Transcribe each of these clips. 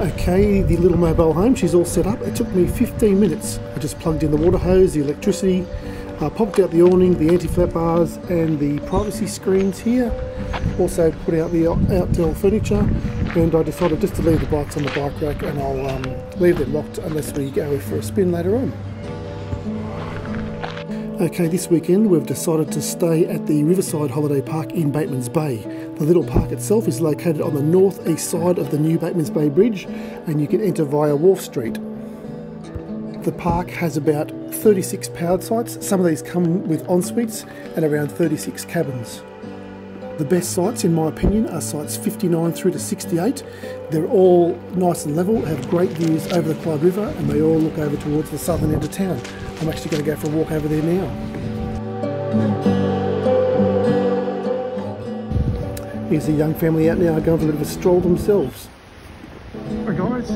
Okay, the little mobile home, she's all set up. It took me 15 minutes. I just plugged in the water hose, the electricity, uh, popped out the awning, the anti-flap bars and the privacy screens here. Also put out the outdoor furniture and I decided just to leave the bikes on the bike rack and I'll um, leave them locked unless we go for a spin later on. Okay, this weekend we've decided to stay at the Riverside Holiday Park in Batemans Bay. The little park itself is located on the northeast side of the new Batemans Bay Bridge and you can enter via Wharf Street. The park has about 36 powered sites. Some of these come with en-suites and around 36 cabins. The best sites, in my opinion, are sites 59 through to 68. They're all nice and level, have great views over the Clyde River, and they all look over towards the southern end of town. I'm actually going to go for a walk over there now. Here's a young family out now going for a bit of a stroll themselves. Hi guys,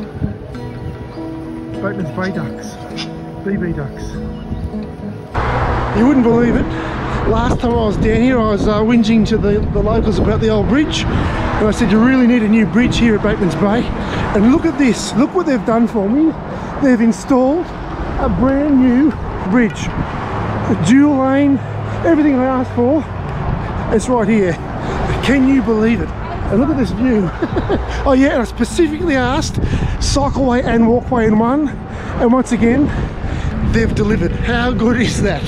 Bateman's Bay Ducks, BB Ducks. You wouldn't believe it, last time I was down here I was uh, whinging to the, the locals about the old bridge and I said you really need a new bridge here at Bateman's Bay and look at this, look what they've done for me. They've installed a brand new bridge. A dual lane, everything I asked for, it's right here. Can you believe it? And look at this view. oh yeah, and I specifically asked cycleway and walkway in one. And once again, they've delivered. How good is that?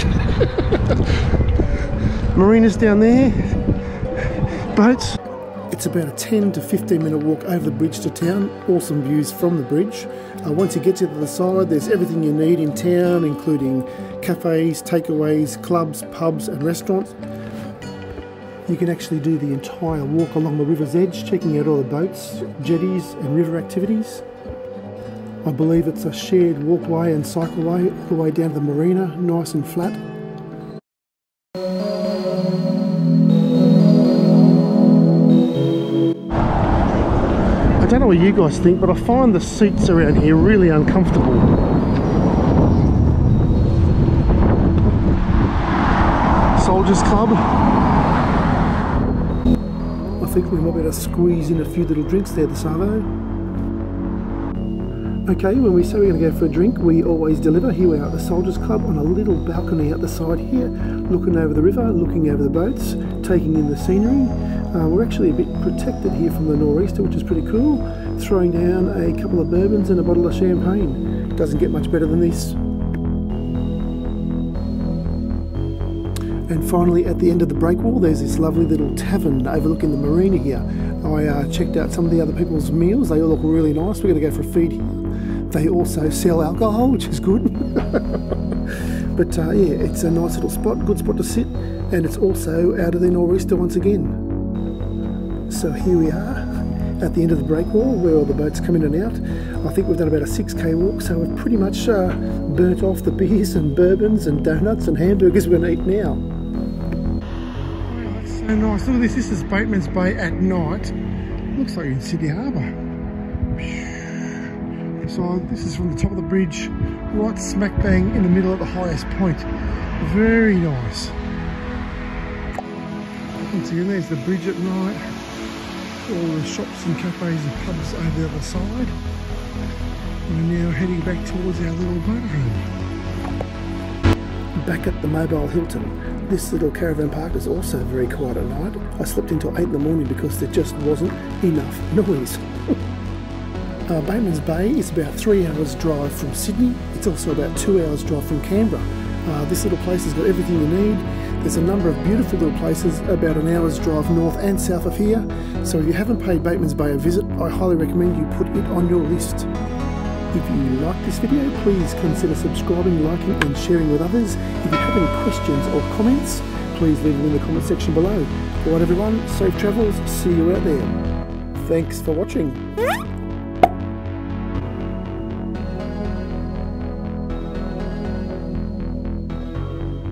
Marinas down there, boats. It's about a 10 to 15 minute walk over the bridge to town. Awesome views from the bridge. Uh, once you get to the other side, there's everything you need in town, including cafes, takeaways, clubs, pubs, and restaurants. You can actually do the entire walk along the river's edge, checking out all the boats, jetties, and river activities. I believe it's a shared walkway and cycleway all the way down to the marina, nice and flat. Know what you guys think, but I find the seats around here really uncomfortable. Soldiers Club. I think we might be able to squeeze in a few little drinks there this Arvo. Okay, when we say we're going to go for a drink, we always deliver. Here we are at the Soldiers Club on a little balcony out the side here, looking over the river, looking over the boats, taking in the scenery. Uh, we're actually a bit protected here from the nor'easter, which is pretty cool. Throwing down a couple of bourbons and a bottle of champagne. Doesn't get much better than this. And finally, at the end of the break wall, there's this lovely little tavern overlooking the marina here. I uh, checked out some of the other people's meals. They all look really nice. We're going to go for a feed here. They also sell alcohol, which is good. but uh, yeah, it's a nice little spot, good spot to sit, and it's also out of the nor'easter once again. So here we are at the end of the break wall where all the boats come in and out. I think we've done about a 6k walk, so we've pretty much uh, burnt off the beers and bourbons and donuts and hamburgers we're going to eat now. That's so nice. Look at this. This is Bateman's Bay at night. Looks like you're in Sydney Harbour. So this is from the top of the bridge, right smack bang in the middle at the highest point. Very nice. Once again, there's the bridge at night all the shops and cafes and pubs over the other side. We're now heading back towards our little boat Back at the Mobile Hilton, this little caravan park is also very quiet at night. I slept until 8 in the morning because there just wasn't enough noise. uh, Bateman's Bay is about 3 hours drive from Sydney. It's also about 2 hours drive from Canberra. Uh, this little place has got everything you need. There's a number of beautiful little places about an hour's drive north and south of here. So if you haven't paid Bateman's Bay a visit, I highly recommend you put it on your list. If you like this video, please consider subscribing, liking and sharing with others. If you have any questions or comments, please leave them in the comment section below. Alright everyone, safe travels, see you out there. Thanks for watching.